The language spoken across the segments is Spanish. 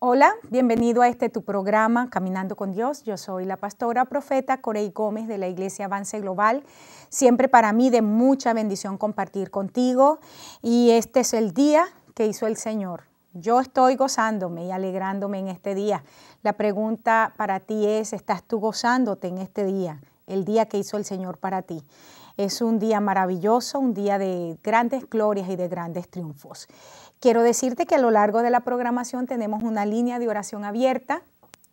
Hola, bienvenido a este tu programa Caminando con Dios. Yo soy la pastora profeta Corey Gómez de la Iglesia Avance Global. Siempre para mí de mucha bendición compartir contigo y este es el día que hizo el Señor. Yo estoy gozándome y alegrándome en este día. La pregunta para ti es, ¿estás tú gozándote en este día? El día que hizo el Señor para ti. Es un día maravilloso, un día de grandes glorias y de grandes triunfos. Quiero decirte que a lo largo de la programación tenemos una línea de oración abierta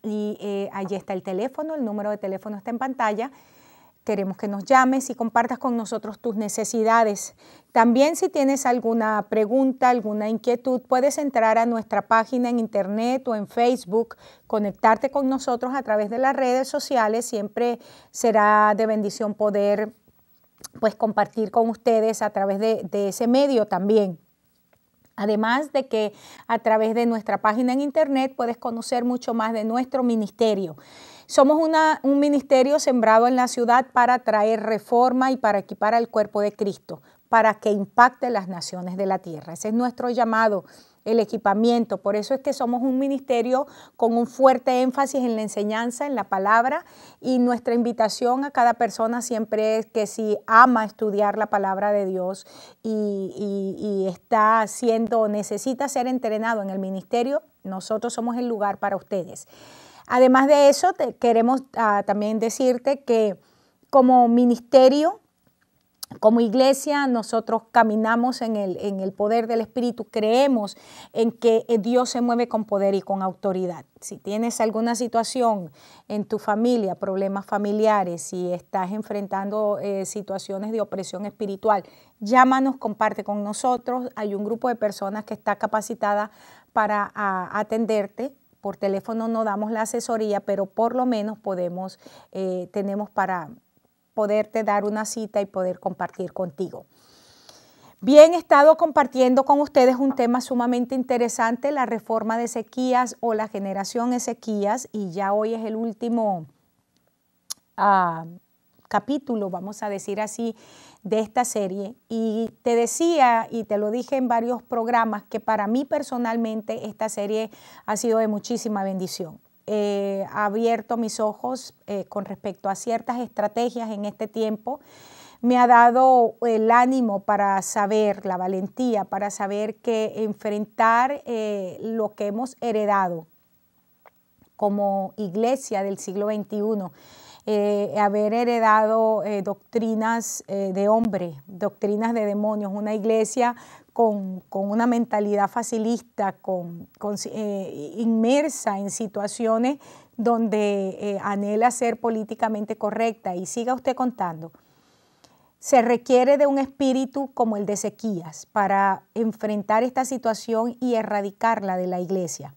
y eh, allí está el teléfono, el número de teléfono está en pantalla. Queremos que nos llames y compartas con nosotros tus necesidades. También si tienes alguna pregunta, alguna inquietud, puedes entrar a nuestra página en internet o en Facebook, conectarte con nosotros a través de las redes sociales. Siempre será de bendición poder pues compartir con ustedes a través de, de ese medio también. Además de que a través de nuestra página en internet puedes conocer mucho más de nuestro ministerio. Somos un ministerio sembrado en la ciudad para traer reforma y para equipar al cuerpo de Cristo, para que impacte las naciones de la tierra. Ese es nuestro llamado el equipamiento. Por eso es que somos un ministerio con un fuerte énfasis en la enseñanza, en la palabra, y nuestra invitación a cada persona siempre es que si ama estudiar la palabra de Dios y, está haciendo, necesita ser entrenado en el ministerio, nosotros somos el lugar para ustedes. Además de eso, queremos ah, también decirte que como ministerio como iglesia nosotros caminamos en el, en el, poder del Espíritu, creemos en que eh, Dios se mueve con poder y con autoridad. Si tienes alguna situación en tu familia, problemas familiares, si estás enfrentando eh, situaciones de opresión espiritual, llámanos, comparte con nosotros. Hay un grupo de personas que está capacitada para atenderte. Por teléfono no damos la asesoría, pero por lo menos podemos, eh, tenemos para poderte dar una cita y poder compartir contigo. Bien, he estado compartiendo con ustedes un tema sumamente interesante, la reforma de Ezequías o la generación Ezequías, y ya hoy es el último ah, capítulo, vamos a decir así, de esta serie. Y te decía, y te lo dije en varios programas, que para mí personalmente esta serie ha sido de muchísima bendición. Eh, ha abierto mis ojos eh, con respecto a ciertas estrategias en este tiempo. Me ha dado el ánimo para saber, la valentía, para saber que enfrentar eh, lo que hemos heredado como iglesia del siglo XXI, haber heredado doctrinas de hombre, doctrinas de demonios, una iglesia con, una mentalidad facilista, con, eh, inmersa en situaciones donde eh, anhela ser políticamente correcta. Y siga usted contando. Se requiere de un espíritu como el de Ezequías para enfrentar esta situación y erradicarla de la iglesia.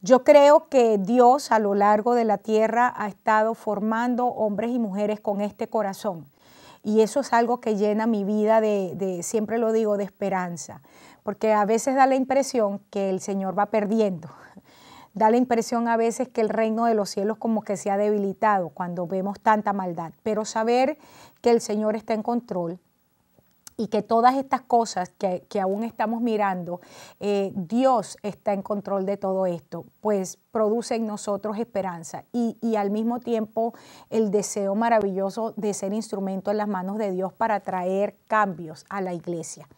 Yo creo que Dios a lo largo de la tierra ha estado formando hombres y mujeres con este corazón y eso es algo que llena mi vida de, siempre lo digo, de esperanza, porque a veces da la impresión que el Señor va perdiendo. Da la impresión a veces que el reino de los cielos como que se ha debilitado cuando vemos tanta maldad, pero saber que el Señor está en control, y que todas estas cosas que, aún estamos mirando, eh, Dios está en control de todo esto, pues produce en nosotros esperanza y, al mismo tiempo el deseo maravilloso de ser instrumento en las manos de Dios para traer cambios a la iglesia.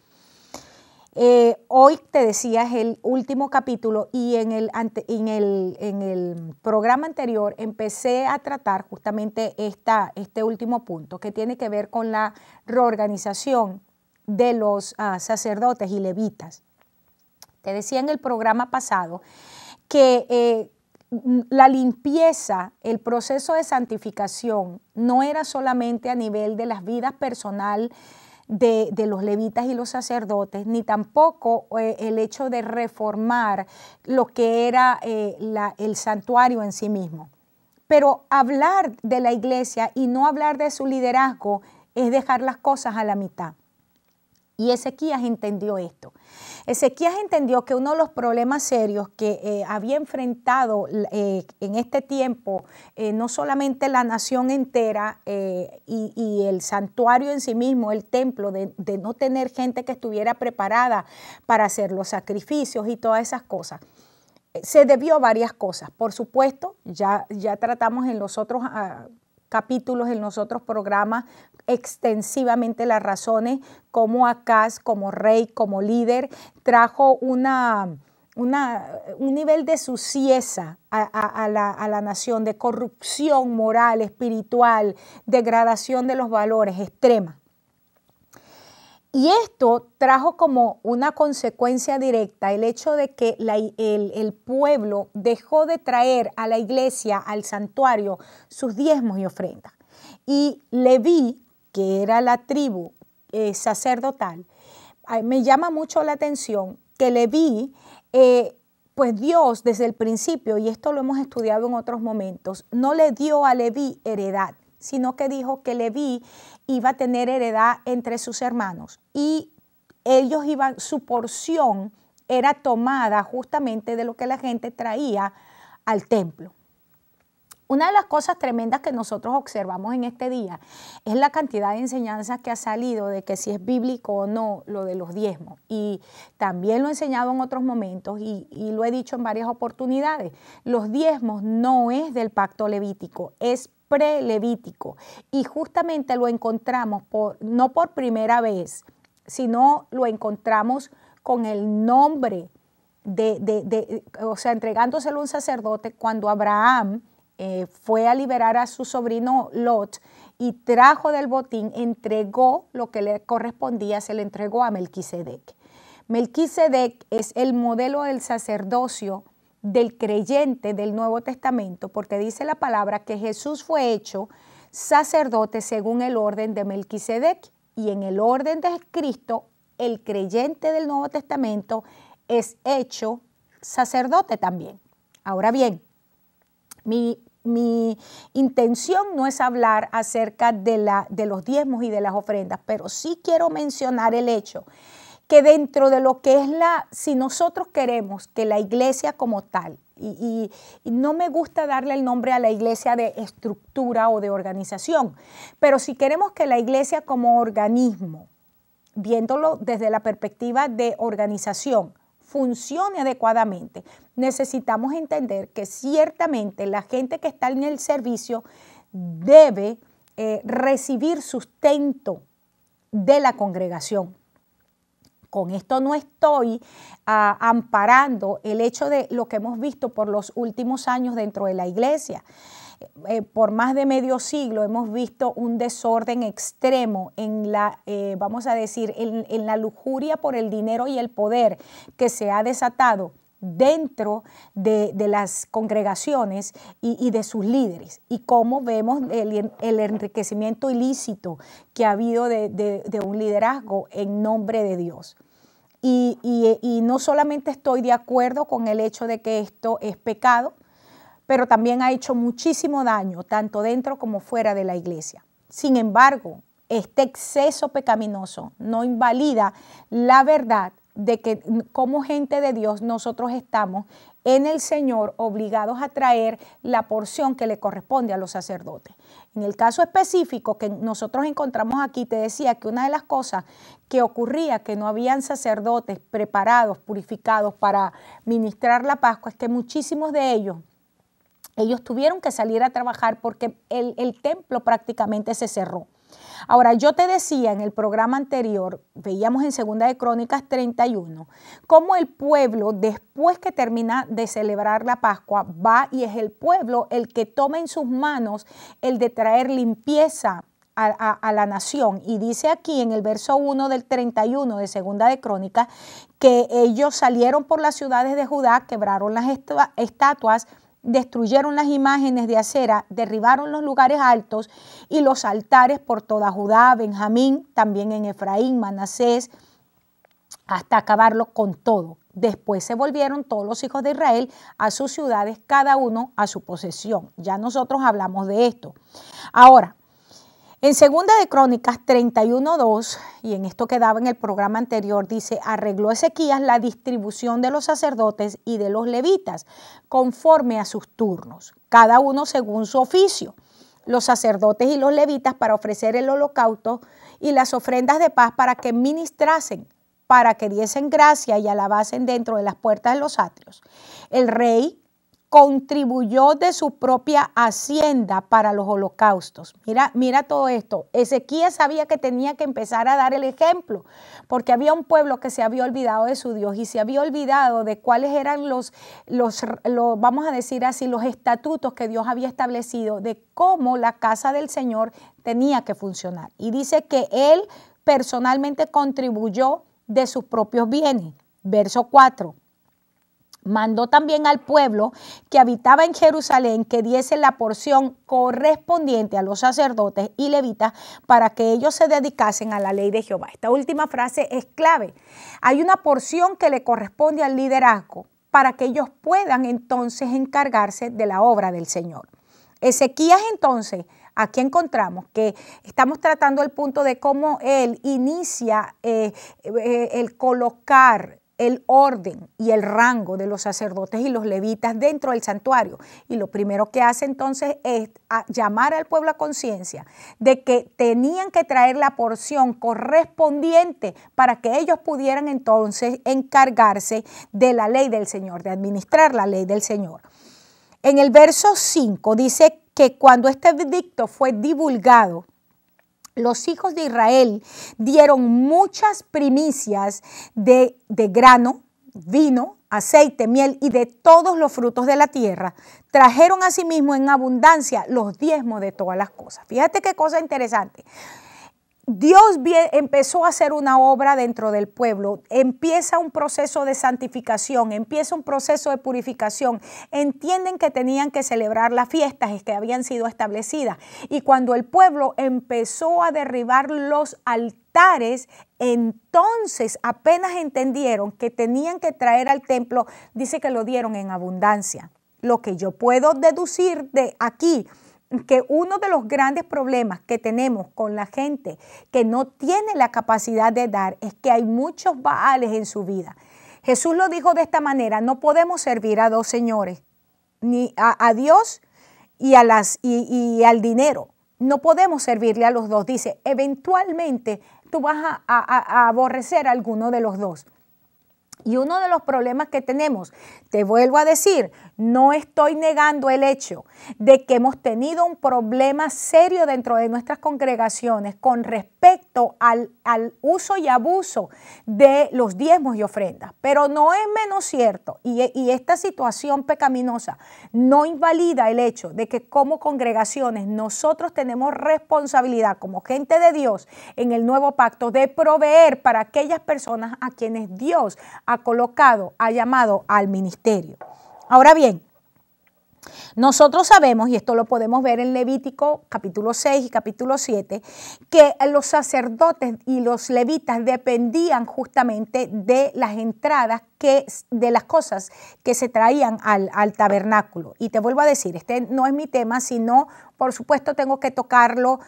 Eh, hoy te decía es el último capítulo y en el, en, el, en el, programa anterior empecé a tratar justamente esta, este último punto que tiene que ver con la reorganización de los ah, sacerdotes y levitas. Te decía en el programa pasado que eh, la limpieza, el proceso de santificación, no era solamente a nivel de las vidas personal de, los levitas y los sacerdotes, ni tampoco eh, el hecho de reformar lo que era eh, el santuario en sí mismo. Pero hablar de la iglesia y no hablar de su liderazgo es dejar las cosas a la mitad. Y Ezequías entendió esto. Ezequías entendió que uno de los problemas serios que eh, había enfrentado eh, en este tiempo, eh, no solamente la nación entera y, el santuario en sí mismo, el templo, de, no tener gente que estuviera preparada para hacer los sacrificios y todas esas cosas. se debió a varias cosas. Por supuesto, ya, ya tratamos en los otros ah, capítulos, en los otros programas, extensivamente las razones como Acaz, como rey, como líder, trajo una, un nivel de sucieza a, la, a, la, nación, de corrupción moral, espiritual, degradación de los valores extrema. Y esto trajo como una consecuencia directa el hecho de que el, pueblo dejó de traer a la iglesia, al santuario, sus diezmos y ofrendas. Y Leví, que era la tribu eh, sacerdotal, me llama mucho la atención que Leví, eh, pues Dios desde el principio, y esto lo hemos estudiado en otros momentos, no le dio a Leví heredad sino que dijo que Leví iba a tener heredad entre sus hermanos y ellos iban, su porción era tomada justamente de lo que la gente traía al templo. Una de las cosas tremendas que nosotros observamos en este día es la cantidad de enseñanzas que ha salido de que si es bíblico o no lo de los diezmos. Y también lo he enseñado en otros momentos y, lo he dicho en varias oportunidades. Los diezmos no es del pacto levítico, es prelevítico. Y justamente lo encontramos no por primera vez, sino lo encontramos con el nombre de, o sea, entregándoselo a un sacerdote cuando Abraham eh, fue a liberar a su sobrino Lot y trajo del botín, entregó lo que le correspondía, se le entregó a Melquisedec. Melquisedec es el modelo del sacerdocio del creyente del Nuevo Testamento, porque dice la palabra que Jesús fue hecho sacerdote según el orden de Melquisedec y en el orden de Cristo el creyente del Nuevo Testamento es hecho sacerdote también. Ahora bien, mi, intención no es hablar acerca de, la, de los diezmos y de las ofrendas, pero sí quiero mencionar el hecho que dentro de lo que es la, si nosotros queremos que la iglesia como tal, y, no me gusta darle el nombre a la iglesia de estructura o de organización, pero si queremos que la iglesia como organismo, viéndolo desde la perspectiva de organización, funcione adecuadamente, necesitamos entender que ciertamente la gente que está en el servicio debe eh, recibir sustento de la congregación. Con esto no estoy ah, amparando el hecho de lo que hemos visto por los últimos años dentro de la iglesia. Eh, por más de medio siglo hemos visto un desorden extremo en la, eh, vamos a decir, en, la lujuria por el dinero y el poder que se ha desatado dentro de, las congregaciones y, de sus líderes y cómo vemos el, enriquecimiento ilícito que ha habido de, un liderazgo en nombre de Dios. Y, y, no solamente estoy de acuerdo con el hecho de que esto es pecado, pero también ha hecho muchísimo daño, tanto dentro como fuera de la iglesia. Sin embargo, este exceso pecaminoso no invalida la verdad de que como gente de Dios nosotros estamos en el Señor obligados a traer la porción que le corresponde a los sacerdotes. En el caso específico que nosotros encontramos aquí, te decía que una de las cosas que ocurría, que no habían sacerdotes preparados, purificados para ministrar la Pascua, es que muchísimos de ellos ellos tuvieron que salir a trabajar porque el, templo prácticamente se cerró. Ahora, yo te decía en el programa anterior, veíamos en Segunda de Crónicas 31, cómo el pueblo, después que termina de celebrar la Pascua, va y es el pueblo el que toma en sus manos el de traer limpieza a, la nación. Y dice aquí en el verso 1 del 31 de Segunda de Crónicas que ellos salieron por las ciudades de Judá, quebraron las estatuas, destruyeron las imágenes de acera, derribaron los lugares altos y los altares por toda Judá, Benjamín, también en Efraín, Manasés, hasta acabarlo con todo. Después se volvieron todos los hijos de Israel a sus ciudades, cada uno a su posesión. Ya nosotros hablamos de esto. Ahora, en segunda de Crónicas 31.2, y en esto quedaba en el programa anterior, dice, arregló Ezequías la distribución de los sacerdotes y de los levitas conforme a sus turnos, cada uno según su oficio. Los sacerdotes y los levitas para ofrecer el holocausto y las ofrendas de paz para que ministrasen para que diesen gracia y alabasen dentro de las puertas de los atrios. El rey contribuyó de su propia hacienda para los holocaustos. Mira, mira todo esto. Ezequías sabía que tenía que empezar a dar el ejemplo, porque había un pueblo que se había olvidado de su Dios y se había olvidado de cuáles eran los, los, vamos a decir así, los estatutos que Dios había establecido de cómo la casa del Señor tenía que funcionar. Y dice que él personalmente contribuyó de sus propios bienes. Verso 4 mandó también al pueblo que habitaba en Jerusalén que diese la porción correspondiente a los sacerdotes y levitas para que ellos se dedicasen a la ley de Jehová. Esta última frase es clave. Hay una porción que le corresponde al liderazgo para que ellos puedan entonces encargarse de la obra del Señor. Ezequías entonces, aquí encontramos que estamos tratando el punto de cómo él inicia eh, eh, el colocar el orden y el rango de los sacerdotes y los levitas dentro del santuario. Y lo primero que hace entonces es llamar al pueblo a conciencia de que tenían que traer la porción correspondiente para que ellos pudieran entonces encargarse de la ley del Señor, de administrar la ley del Señor. En el verso 5 dice que cuando este edicto fue divulgado, los hijos de Israel dieron muchas primicias de, grano, vino, aceite, miel y de todos los frutos de la tierra. Trajeron asimismo en abundancia los diezmos de todas las cosas. Fíjate qué cosa interesante. Dios empezó a hacer una obra dentro del pueblo, empieza un proceso de santificación, empieza un proceso de purificación. Entienden que tenían que celebrar las fiestas que habían sido establecidas. Y cuando el pueblo empezó a derribar los altares, entonces apenas entendieron que tenían que traer al templo, dice que lo dieron en abundancia. Lo que yo puedo deducir de aquí que uno de los grandes problemas que tenemos con la gente que no tiene la capacidad de dar es que hay muchos baales en su vida. Jesús lo dijo de esta manera, no podemos servir a dos señores, ni a, Dios y, a las, y, al dinero. No podemos servirle a los dos. Dice, eventualmente tú vas a, a aborrecer a alguno de los dos. Y uno de los problemas que tenemos, te vuelvo a decir, no estoy negando el hecho de que hemos tenido un problema serio dentro de nuestras congregaciones con respecto al, uso y abuso de los diezmos y ofrendas. Pero no es menos cierto, y, y esta situación pecaminosa no invalida el hecho de que como congregaciones nosotros tenemos responsabilidad como gente de Dios en el nuevo pacto de proveer para aquellas personas a quienes Dios ha colocado, ha llamado al ministerio. Ahora bien, nosotros sabemos, y esto lo podemos ver en Levítico capítulo 6 y capítulo 7, que los sacerdotes y los levitas dependían justamente de las entradas que, de las cosas que se traían al, tabernáculo. Y te vuelvo a decir, este no es mi tema, sino, por supuesto, tengo que tocarlo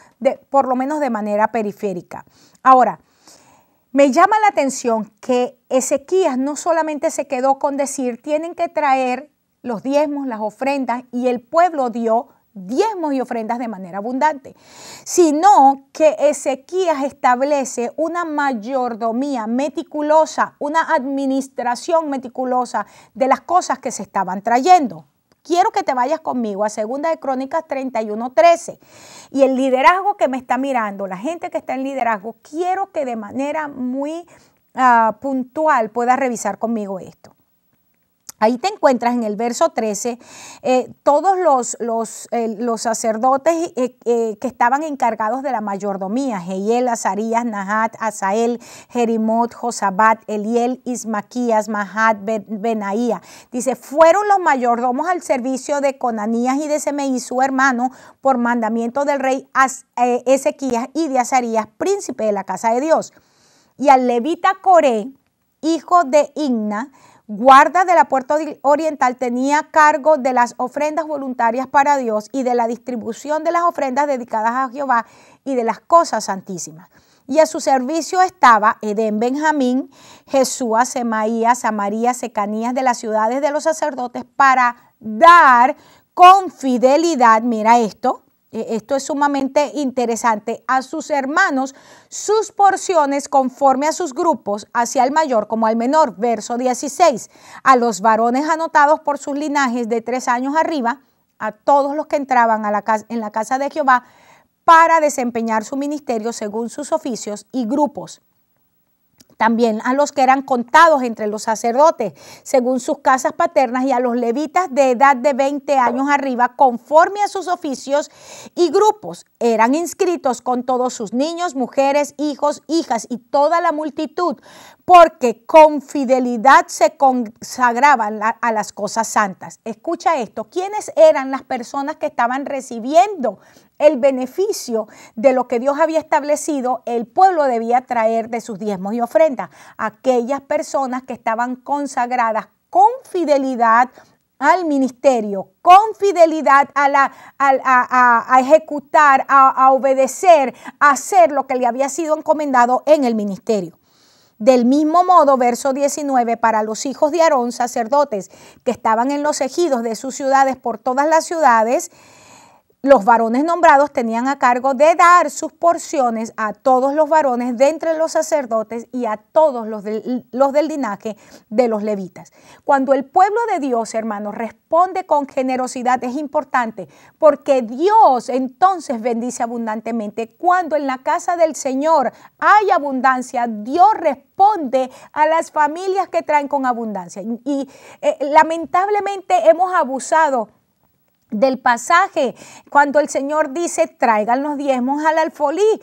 por lo menos de manera periférica. Ahora, me llama la atención que Ezequías no solamente se quedó con decir, tienen que traer los diezmos, las ofrendas, y el pueblo dio diezmos y ofrendas de manera abundante, sino que Ezequías establece una mayordomía meticulosa, una administración meticulosa de las cosas que se estaban trayendo quiero que te vayas conmigo a Segunda de Crónicas 31:13. Y el liderazgo que me está mirando, la gente que está en liderazgo, quiero que de manera muy ah, puntual pueda revisar conmigo esto. Ahí te encuentras en el verso 13 eh, todos los, los, eh, los sacerdotes eh, que estaban encargados de la mayordomía, Jehiel, Azarías, Nahat, Asael, Jerimot, Josabat, Eliel, Ismaquías, Mahat, Benaía. Dice, fueron los mayordomos al servicio de Conanías y de Semeí, su hermano, por mandamiento del rey Ezequías y de Azarías, príncipe de la casa de Dios. Y al levita Coré, hijo de Igna, guarda de la puerta oriental, tenía cargo de las ofrendas voluntarias para Dios y de la distribución de las ofrendas dedicadas a Jehová y de las cosas santísimas. Y a su servicio estaba Edén Benjamín, Jesús, Semaías, Samarías, Secanías de las ciudades de los sacerdotes para dar con fidelidad, mira esto, esto es sumamente interesante, a sus hermanos sus porciones conforme a sus grupos, hacia el mayor como al menor. Verso 16. A los varones anotados por sus linajes de tres años arriba, a todos los que entraban a la casa, en la casa de Jehová para desempeñar su ministerio según sus oficios y grupos también a los que eran contados entre los sacerdotes según sus casas paternas y a los levitas de edad de 20 años arriba conforme a sus oficios y grupos. Eran inscritos con todos sus niños, mujeres, hijos, hijas y toda la multitud porque con fidelidad se consagraban a las cosas santas. Escucha esto, ¿quiénes eran las personas que estaban recibiendo el beneficio de lo que Dios había establecido, el pueblo debía traer de sus diezmos y ofrendas. Aquellas personas que estaban consagradas con fidelidad al ministerio, con fidelidad a, la, a, ejecutar, a obedecer, a hacer lo que le había sido encomendado en el ministerio. Del mismo modo, verso 19, para los hijos de Aarón, sacerdotes que estaban en los ejidos de sus ciudades por todas las ciudades, los varones nombrados tenían a cargo de dar sus porciones a todos los varones de entre los sacerdotes y a todos los del, los del linaje de los levitas. Cuando el pueblo de Dios, hermanos, responde con generosidad es importante porque Dios entonces bendice abundantemente. Cuando en la casa del Señor hay abundancia, Dios responde a las familias que traen con abundancia. Y eh, lamentablemente hemos abusado del pasaje, cuando el Señor dice, traigan los diezmos al alfolí,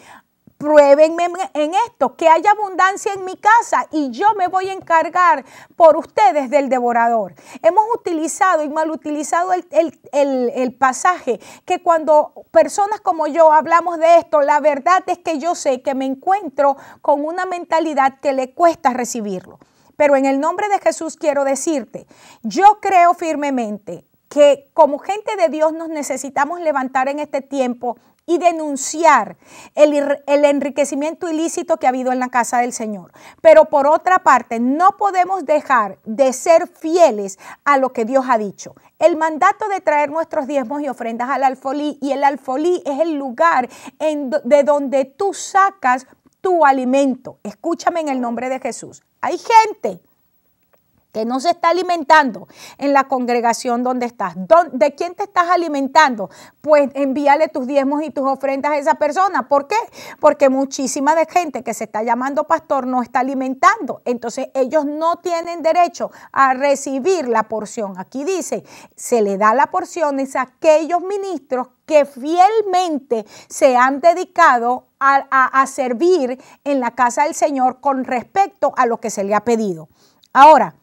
pruébenme en esto, que haya abundancia en mi casa y yo me voy a encargar por ustedes del devorador. Hemos utilizado y mal utilizado el, el, pasaje que cuando personas como yo hablamos de esto, la verdad es que yo sé que me encuentro con una mentalidad que le cuesta recibirlo. Pero en el nombre de Jesús quiero decirte, yo creo firmemente que como gente de Dios nos necesitamos levantar en este tiempo y denunciar el, el, enriquecimiento ilícito que ha habido en la casa del Señor. Pero por otra parte, no podemos dejar de ser fieles a lo que Dios ha dicho. El mandato de traer nuestros diezmos y ofrendas al alfolí, y el alfolí es el lugar en, de donde tú sacas tu alimento. Escúchame en el nombre de Jesús. Hay gente que no se está alimentando en la congregación donde estás. ¿De quién te estás alimentando? Pues envíale tus diezmos y tus ofrendas a esa persona. ¿Por qué? Porque muchísima de gente que se está llamando pastor no está alimentando. Entonces ellos no tienen derecho a recibir la porción. Aquí dice, se le da la porción a aquellos ministros que fielmente se han dedicado a, a servir en la casa del Señor con respecto a lo que se le ha pedido. Ahora,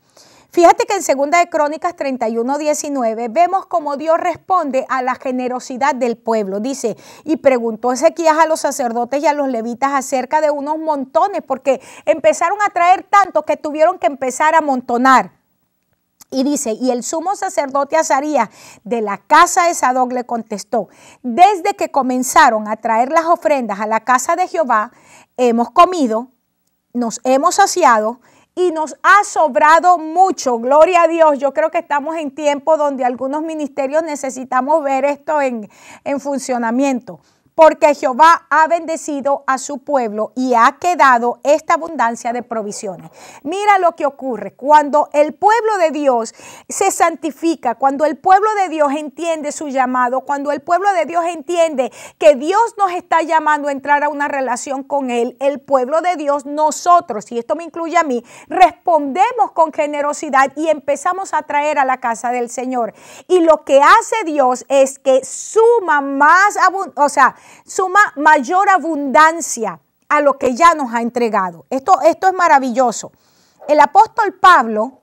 Fíjate que en 2 de Crónicas 31, 19 vemos cómo Dios responde a la generosidad del pueblo. Dice, y preguntó Ezequías a los sacerdotes y a los levitas acerca de unos montones, porque empezaron a traer tanto que tuvieron que empezar a montonar. Y dice, y el sumo sacerdote Azarías de la casa de Sadoc le contestó, desde que comenzaron a traer las ofrendas a la casa de Jehová, hemos comido, nos hemos saciado, y nos ha sobrado mucho. Gloria a Dios. Yo creo que estamos en tiempo donde algunos ministerios necesitamos ver esto en, en funcionamiento porque Jehová ha bendecido a su pueblo y ha quedado esta abundancia de provisiones. Mira lo que ocurre cuando el pueblo de Dios se santifica, cuando el pueblo de Dios entiende su llamado, cuando el pueblo de Dios entiende que Dios nos está llamando a entrar a una relación con Él, el pueblo de Dios, nosotros, y esto me incluye a mí, respondemos con generosidad y empezamos a traer a la casa del Señor. Y lo que hace Dios es que suma más, o sea, suma mayor abundancia a lo que ya nos ha entregado. Esto, esto es maravilloso. El apóstol Pablo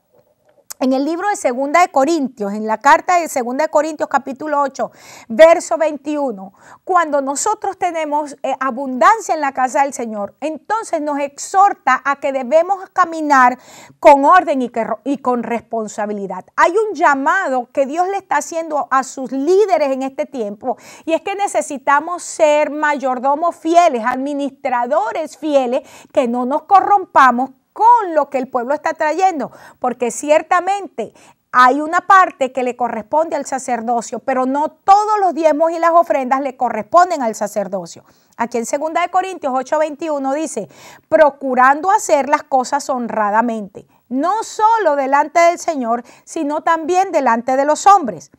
en el libro de Segunda de Corintios, en la carta de Segunda de Corintios capítulo 8, verso 21, cuando nosotros tenemos eh, abundancia en la casa del Señor, entonces nos exhorta a que debemos caminar con orden y, y con responsabilidad. Hay un llamado que Dios le está haciendo a sus líderes en este tiempo y es que necesitamos ser mayordomos fieles, administradores fieles, que no nos corrompamos con lo que el pueblo está trayendo, porque ciertamente hay una parte que le corresponde al sacerdocio, pero no todos los diezmos y las ofrendas le corresponden al sacerdocio. Aquí en 2 Corintios 8:21 dice, procurando hacer las cosas honradamente, no solo delante del Señor, sino también delante de los hombres.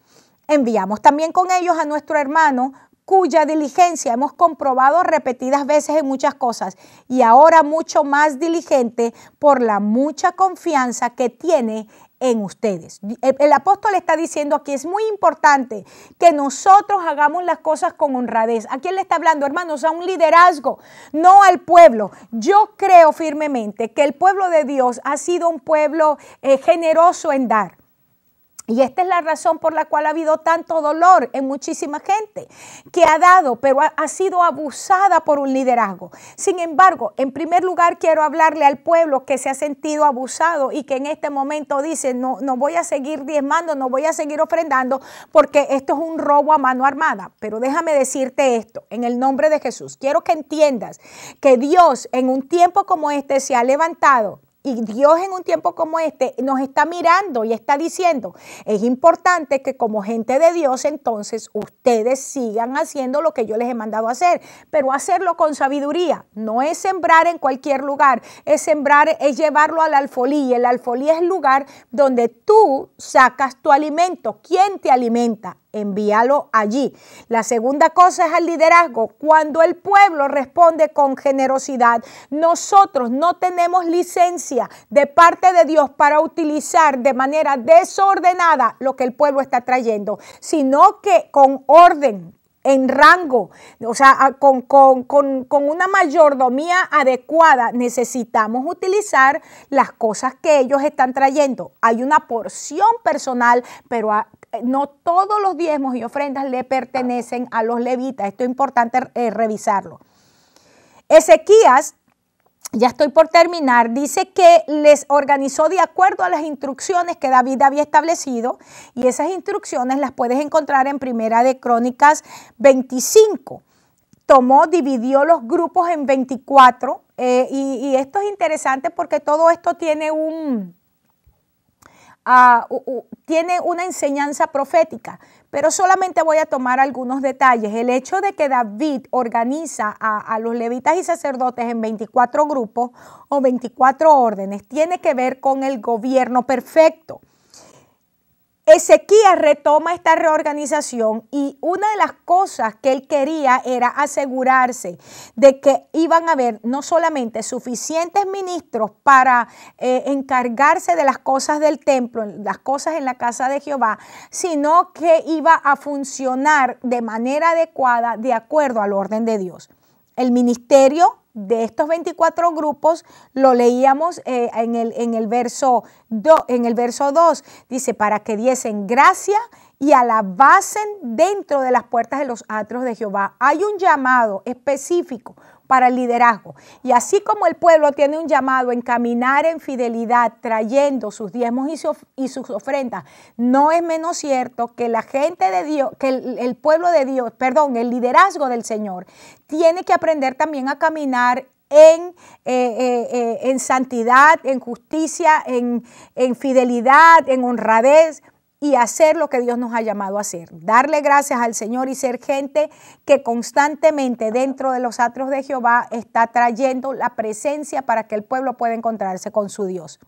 Enviamos también con ellos a nuestro hermano cuya diligencia hemos comprobado repetidas veces en muchas cosas y ahora mucho más diligente por la mucha confianza que tiene en ustedes. El, apóstol está diciendo aquí, es muy importante que nosotros hagamos las cosas con honradez. ¿A quién le está hablando, hermanos? A un liderazgo, no al pueblo. Yo creo firmemente que el pueblo de Dios ha sido un pueblo eh, generoso en dar. Y esta es la razón por la cual ha habido tanto dolor en muchísima gente que ha dado, pero ha, sido abusada por un liderazgo. Sin embargo, en primer lugar quiero hablarle al pueblo que se ha sentido abusado y que en este momento dice, no, no voy a seguir diezmando, no voy a seguir ofrendando porque esto es un robo a mano armada. Pero déjame decirte esto, en el nombre de Jesús, quiero que entiendas que Dios en un tiempo como este se ha levantado y Dios en un tiempo como este nos está mirando y está diciendo, es importante que como gente de Dios entonces ustedes sigan haciendo lo que yo les he mandado hacer, pero hacerlo con sabiduría. No es sembrar en cualquier lugar, es sembrar, es llevarlo al alfolí. El alfolí es el lugar donde tú sacas tu alimento. ¿Quién te alimenta? Envíalo allí. La segunda cosa es el liderazgo. Cuando el pueblo responde con generosidad, nosotros no tenemos licencia de parte de Dios para utilizar de manera desordenada lo que el pueblo está trayendo, sino que con orden, en rango, o sea, con, con, con, una mayordomía adecuada, necesitamos utilizar las cosas que ellos están trayendo. Hay una porción personal, pero no todos los diezmos y ofrendas le pertenecen a los levitas. Esto es importante eh, revisarlo. Ezequías, ya estoy por terminar, dice que les organizó de acuerdo a las instrucciones que David había establecido y esas instrucciones las puedes encontrar en Primera de Crónicas 25. Tomó, dividió los grupos en 24 eh, y esto es interesante porque todo esto tiene un, tiene una enseñanza profética, pero solamente voy a tomar algunos detalles. El hecho de que David organiza a, a los levitas y sacerdotes en 24 grupos o 24 órdenes tiene que ver con el gobierno perfecto. Ezequías retoma esta reorganización y una de las cosas que él quería era asegurarse de que iban a haber no solamente suficientes ministros para eh, encargarse de las cosas del templo, las cosas en la casa de Jehová, sino que iba a funcionar de manera adecuada de acuerdo al orden de Dios. El ministerio de estos 24 grupos lo leíamos eh, en, el, en, el verso en el verso 2. Dice, para que diesen gracia y alabasen dentro de las puertas de los atrios de Jehová. Hay un llamado específico para el liderazgo. Y así como el pueblo tiene un llamado en caminar en fidelidad, trayendo sus diezmos y, sus ofrendas, no es menos cierto que la gente de Dios, que el, pueblo de Dios, perdón, el liderazgo del Señor, tiene que aprender también a caminar en, eh, eh, eh, en, santidad, en justicia, en, en fidelidad, en honradez y hacer lo que Dios nos ha llamado a hacer. Darle gracias al Señor y ser gente que constantemente dentro de los atros de Jehová está trayendo la presencia para que el pueblo pueda encontrarse con su Dios.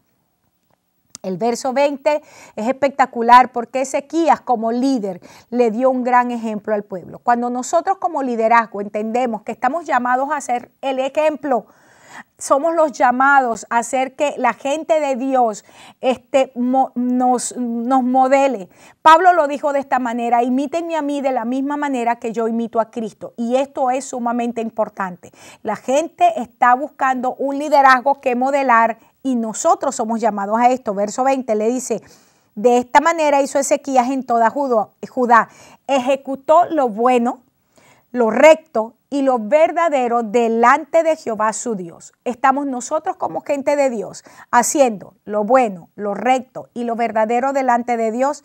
El verso 20 es espectacular porque Ezequías como líder le dio un gran ejemplo al pueblo. Cuando nosotros como liderazgo entendemos que estamos llamados a ser el ejemplo, somos los llamados a hacer que la gente de Dios este, nos, nos modele. Pablo lo dijo de esta manera, imítenme a mí de la misma manera que yo imito a Cristo. Y esto es sumamente importante. La gente está buscando un liderazgo que modelar y nosotros somos llamados a esto. Verso 20 le dice, de esta manera hizo Ezequías en toda Judá, ejecutó lo bueno, lo recto y lo verdadero delante de Jehová su Dios. Estamos nosotros como gente de Dios haciendo lo bueno, lo recto y lo verdadero delante de Dios.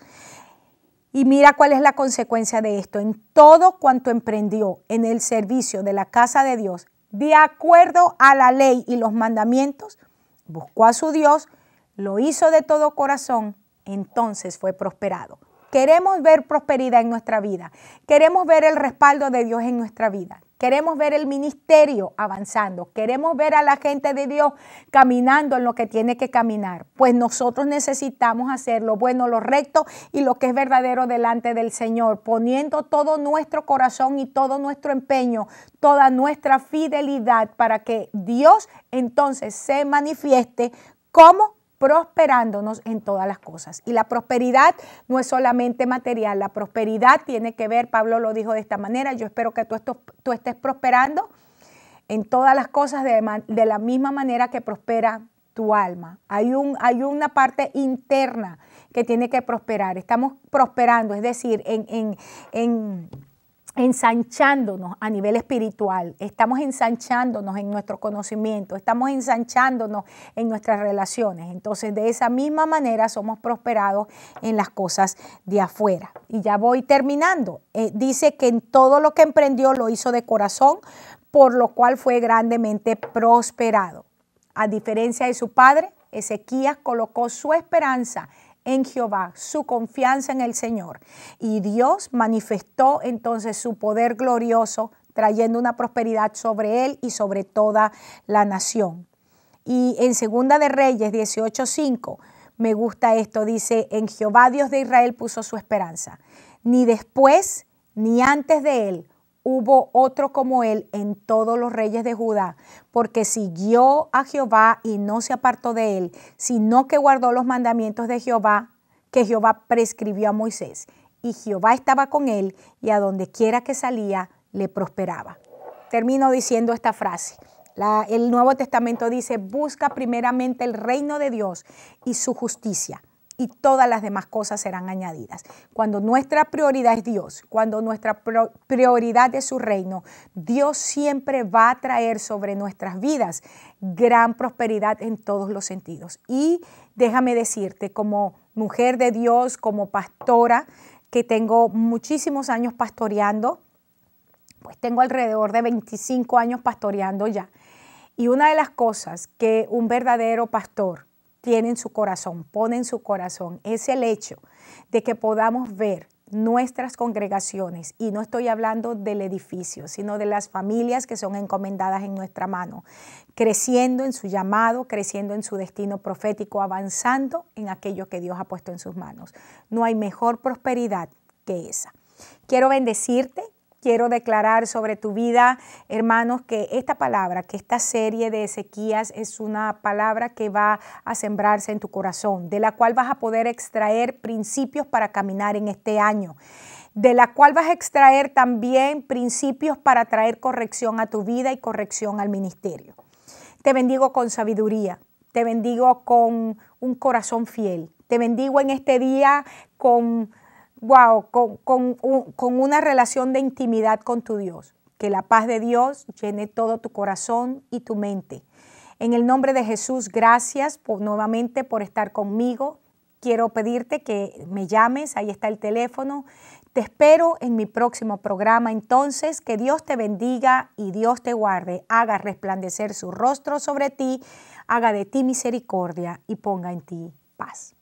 Y mira cuál es la consecuencia de esto. En todo cuanto emprendió en el servicio de la casa de Dios, de acuerdo a la ley y los mandamientos, buscó a su Dios, lo hizo de todo corazón entonces fue prosperado. Queremos ver prosperidad en nuestra vida. Queremos ver el respaldo de Dios en nuestra vida. Queremos ver el ministerio avanzando. Queremos ver a la gente de Dios caminando en lo que tiene que caminar. Pues nosotros necesitamos hacer lo bueno, lo recto y lo que es verdadero delante del Señor, poniendo todo nuestro corazón y todo nuestro empeño, toda nuestra fidelidad para que Dios entonces se manifieste como prosperándonos en todas las cosas. Y la prosperidad no es solamente material, la prosperidad tiene que ver, Pablo lo dijo de esta manera, yo espero que tú, estés prosperando en todas las cosas de, la misma manera que prospera tu alma. Hay, un, hay una parte interna que tiene que prosperar. Estamos prosperando, es decir, en ensanchándonos a nivel espiritual, estamos ensanchándonos en nuestro conocimiento, estamos ensanchándonos en nuestras relaciones. Entonces, de esa misma manera somos prosperados en las cosas de afuera. Y ya voy terminando. Eh, dice que en todo lo que emprendió lo hizo de corazón, por lo cual fue grandemente prosperado. A diferencia de su padre, Ezequías colocó su esperanza en Jehová, su confianza en el Señor. Y Dios manifestó entonces su poder glorioso, trayendo una prosperidad sobre él y sobre toda la nación. Y en Segunda de Reyes 18:5 me gusta esto, dice, en Jehová Dios de Israel puso su esperanza. Ni después ni antes de él hubo otro como él en todos los reyes de Judá, porque siguió a Jehová y no se apartó de él, sino que guardó los mandamientos de Jehová que Jehová prescribió a Moisés. Y Jehová estaba con él y a donde quiera que salía le prosperaba. Termino diciendo esta frase. el Nuevo Testamento dice, busca primeramente el reino de Dios y su justicia y todas las demás cosas serán añadidas. Cuando nuestra prioridad es Dios, cuando nuestra prioridad es su reino, Dios siempre va a traer sobre nuestras vidas gran prosperidad en todos los sentidos. Y déjame decirte, como mujer de Dios, como pastora, que tengo muchísimos años pastoreando, pues tengo alrededor de 25 años pastoreando ya. Y una de las cosas que un verdadero pastor tiene en su corazón, pone en su corazón, es el hecho de que podamos ver nuestras congregaciones, y no estoy hablando del edificio, sino de las familias que son encomendadas en nuestra mano, creciendo en su llamado, creciendo en su destino profético, avanzando en aquello que Dios ha puesto en sus manos. No hay mejor prosperidad que esa. Quiero bendecirte, quiero declarar sobre tu vida, hermanos, que esta palabra, que esta serie de Ezequías es una palabra que va a sembrarse en tu corazón, de la cual vas a poder extraer principios para caminar en este año de la cual vas a extraer también principios para traer corrección a tu vida y corrección al ministerio. Te bendigo con sabiduría, te bendigo con un corazón fiel, te bendigo en este día con wow, con, una relación de intimidad con tu Dios. Que la paz de Dios llene todo tu corazón y tu mente. En el nombre de Jesús, gracias nuevamente por estar conmigo. Quiero pedirte que me llames, ahí está el teléfono. Te espero en mi próximo programa. Entonces, que Dios te bendiga y Dios te guarde, haga resplandecer su rostro sobre ti, haga de ti misericordia y ponga en ti paz.